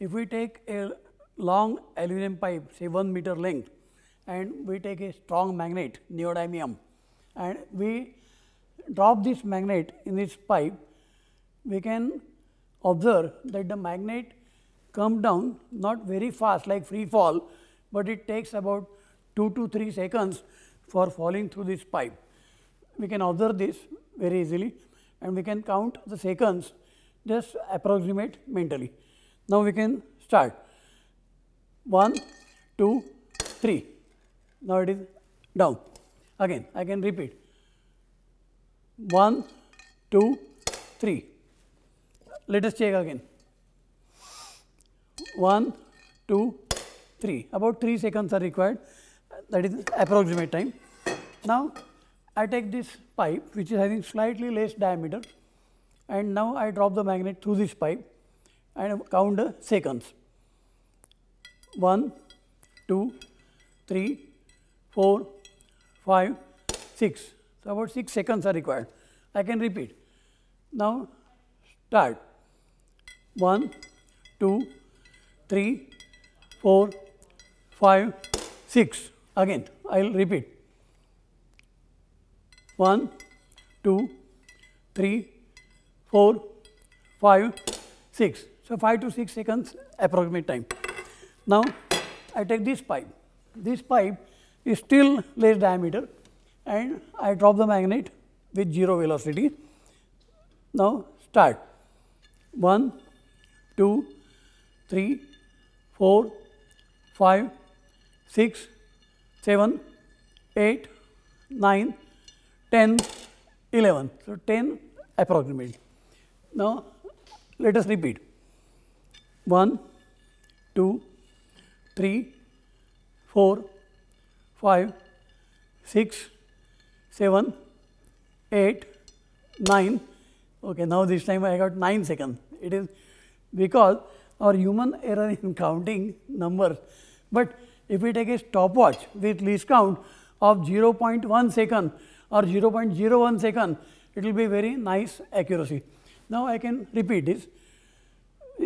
if we take a long aluminum pipe say 1 meter length and we take a strong magnet neodymium and we drop this magnet in this pipe, we can observe that the magnet come down not very fast like free fall, but it takes about 2 to 3 seconds for falling through this pipe. We can observe this very easily and we can count the seconds just approximate mentally. Now, we can start 1, 2, 3. Now, it is down. Again, I can repeat 1, 2, 3. Let us check again 1, 2, 3. About 3 seconds are required that is approximate time. Now, I take this pipe which is having slightly less diameter and now I drop the magnet through this pipe and count seconds 1, 2, 3, 4, 5, 6. So, about 6 seconds are required. I can repeat. Now, start 1, 2, 3, 4, 5, 6. Again, I will repeat 1, 2, 3, 4, 5, 6. So, 5 to 6 seconds approximate time. Now, I take this pipe. This pipe is still less diameter and I drop the magnet with 0 velocity. Now, start 1, 2, 3, 4, 5, 6, 7, 8, 9, 10, 11. So, 10 approximate. Now, let us repeat 1, 2, 3, 4, 5, 6, 7, 8, 9. Okay, now this time I got 9 seconds. It is because our human error in counting numbers, but if we take a stopwatch with least count of 0.1 second or 0.01 second, it will be very nice accuracy. Now, I can repeat this.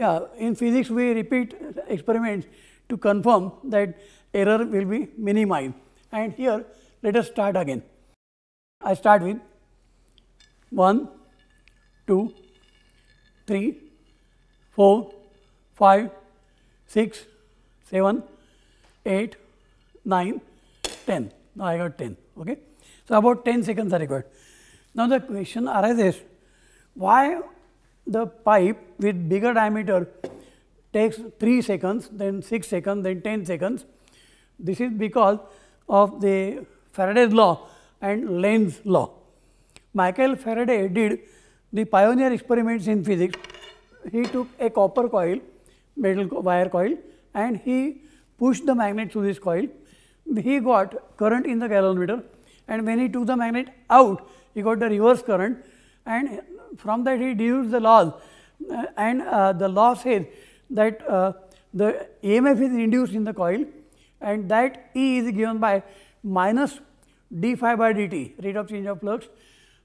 Yeah, in physics we repeat experiments to confirm that error will be minimized and here let us start again. I start with 1, 2, 3, 4, 5, 6, 7, 8, 9, 10. Now, I got 10. Okay. So, about 10 seconds are required. Now, the question arises why the pipe with bigger diameter takes 3 seconds, then 6 seconds, then 10 seconds. This is because of the Faraday's law and Lenz's law. Michael Faraday did the pioneer experiments in physics. He took a copper coil, metal wire coil and he pushed the magnet through this coil. He got current in the galvanometer and when he took the magnet out, he got the reverse current and from that he deduced the laws uh, and uh, the law says that uh, the EMF is induced in the coil and that E is given by minus d phi by dt rate of change of flux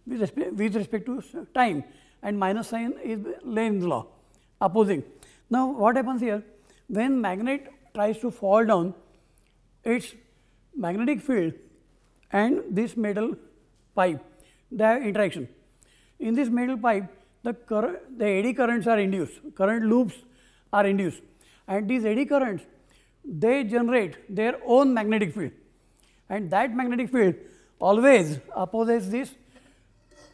with respect, with respect to time and minus sign is Lenz's law opposing. Now, what happens here when magnet tries to fall down its magnetic field and this metal pipe they have interaction. In this metal pipe the the eddy currents are induced current loops are induced and these eddy currents they generate their own magnetic field and that magnetic field always opposes this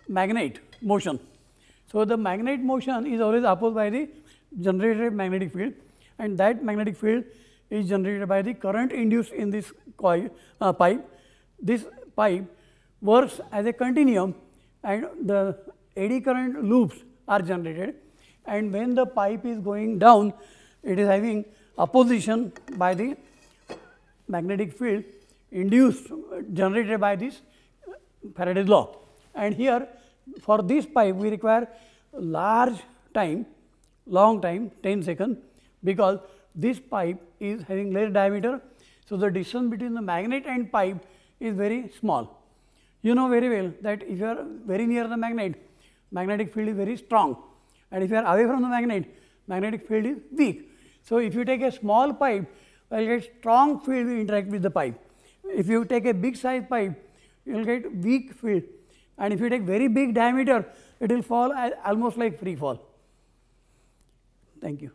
magnet motion. So, the magnet motion is always opposed by the generated magnetic field and that magnetic field is generated by the current induced in this coil uh, pipe. This pipe works as a continuum and the eddy current loops are generated and when the pipe is going down it is having opposition by the magnetic field induced generated by this uh, Faraday's law. And here for this pipe we require large time, long time 10 seconds because this pipe is having less diameter. So, the distance between the magnet and pipe is very small. You know very well that if you are very near the magnet, magnetic field is very strong and if you are away from the magnet, magnetic field is weak. So, if you take a small pipe, you will get strong field will interact with the pipe. If you take a big size pipe, you will get weak field and if you take very big diameter, it will fall almost like free fall. Thank you.